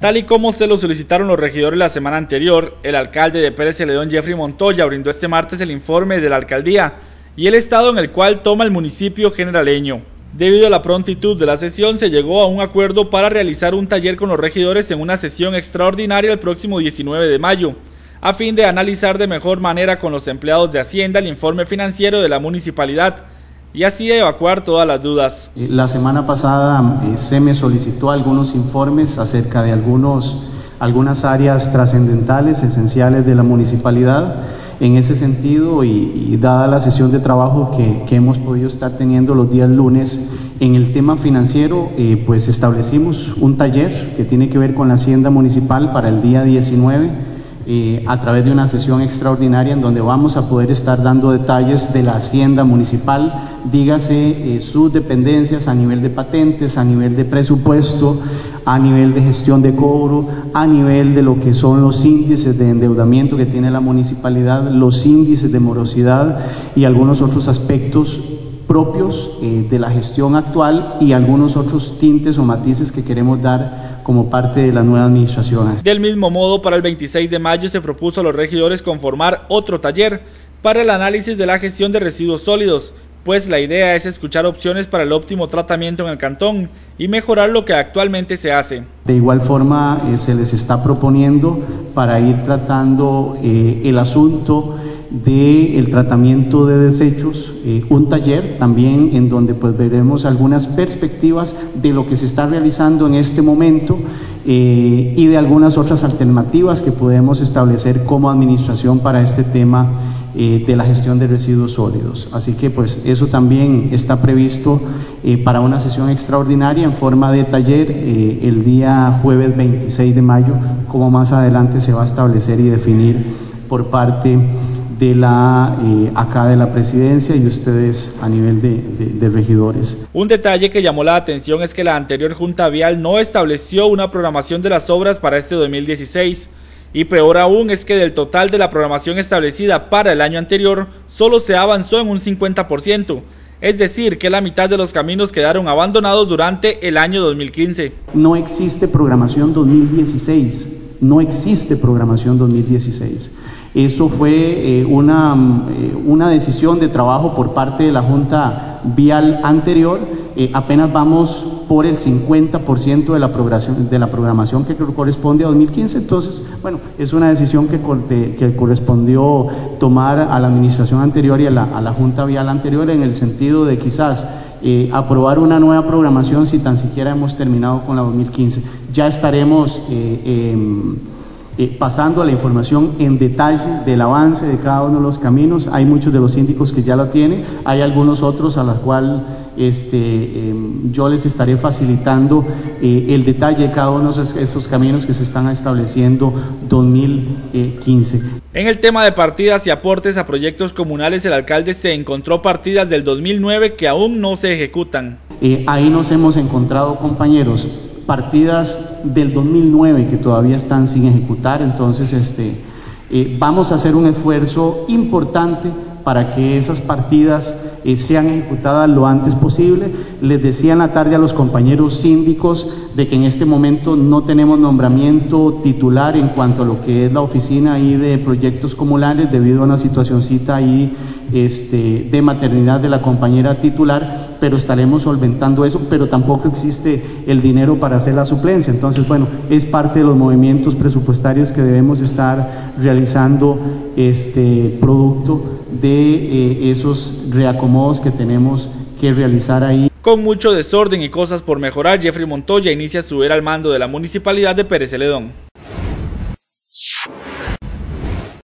Tal y como se lo solicitaron los regidores la semana anterior, el alcalde de Pérez Celedón, Jeffrey Montoya, brindó este martes el informe de la alcaldía y el estado en el cual toma el municipio generaleño. Debido a la prontitud de la sesión, se llegó a un acuerdo para realizar un taller con los regidores en una sesión extraordinaria el próximo 19 de mayo, a fin de analizar de mejor manera con los empleados de Hacienda el informe financiero de la municipalidad y así evacuar todas las dudas. Eh, la semana pasada eh, se me solicitó algunos informes acerca de algunos, algunas áreas trascendentales, esenciales de la municipalidad en ese sentido y, dada la sesión de trabajo que, que, hemos podido estar teniendo los días lunes en el tema financiero, eh, pues establecimos un taller que tiene que ver con la Hacienda Municipal para el día 19 eh, a través de una sesión extraordinaria en donde vamos a poder estar dando detalles de la Hacienda Municipal, dígase eh, sus dependencias a nivel de patentes, a nivel de presupuesto, a nivel de gestión de cobro, a nivel de lo que son los índices de endeudamiento que tiene la municipalidad, los índices de morosidad y algunos otros aspectos propios eh, de la gestión actual y algunos otros tintes o matices que queremos dar como parte de la nueva administración. Del mismo modo, para el 26 de mayo se propuso a los regidores conformar otro taller para el análisis de la gestión de residuos sólidos, pues la idea es escuchar opciones para el óptimo tratamiento en el cantón y mejorar lo que actualmente se hace. De igual forma, eh, se les está proponiendo para ir tratando eh, el asunto del tratamiento de desechos, eh, un taller también en donde pues veremos algunas perspectivas de lo que se está realizando en este momento y de algunas otras alternativas que podemos establecer como administración para este tema eh, de la gestión de residuos sólidos. Así que pues eso también está previsto eh, para una sesión extraordinaria en forma de taller eh, el día jueves 26 de mayo, como más adelante se va a establecer y definir por parte de la acá de la presidencia y ustedes a nivel de, de, regidores. Un detalle que llamó la atención es que la anterior Junta Vial no estableció una programación de las obras para este 2016 y peor aún es que del total de la programación establecida para el año anterior, solo se avanzó en un 50%, es decir, que la mitad de los caminos quedaron abandonados durante el año 2015. No existe programación 2016, no existe programación 2016. Eso fue eh, una, eh, una decisión de trabajo por parte de la Junta Vial anterior. Eh, apenas vamos por el 50% de la, programación, de la programación que corresponde a 2015. Entonces, bueno, es una decisión que, que correspondió tomar a la administración anterior y a la, a la Junta Vial anterior en el sentido de quizás aprobar una nueva programación si tan siquiera hemos terminado con la 2015. Ya estaremos em, eh, pasando a la información en detalle del avance de cada uno de los caminos. Hay muchos de los síndicos que ya lo tienen, hay algunos otros a los cuales este, em, yo les estaré facilitando eh, el detalle de cada uno de esos, caminos que se están estableciendo 2015. En el tema de partidas y aportes a proyectos comunales, el alcalde se encontró partidas del 2009 que aún no se ejecutan. Eh, ahí nos hemos encontrado, compañeros, partidas del 2009 que todavía están sin ejecutar, entonces este, eh, vamos a hacer un esfuerzo importante para que esas partidas eh, sean ejecutadas lo antes posible. Les decía en la tarde a los compañeros síndicos de que en este momento no tenemos nombramiento titular en cuanto a lo que es la oficina ahí de proyectos comunales debido a una situacióncita ahí este, de maternidad de la compañera titular, pero estaremos solventando eso, pero tampoco existe el dinero para hacer la suplencia. Entonces, bueno, es parte de los movimientos presupuestarios que debemos estar realizando este producto de eh, esos reacomodos que tenemos que realizar ahí. Con mucho desorden y cosas por mejorar, Jeffrey Montoya inicia su era al mando de la municipalidad de Pérez Celedón.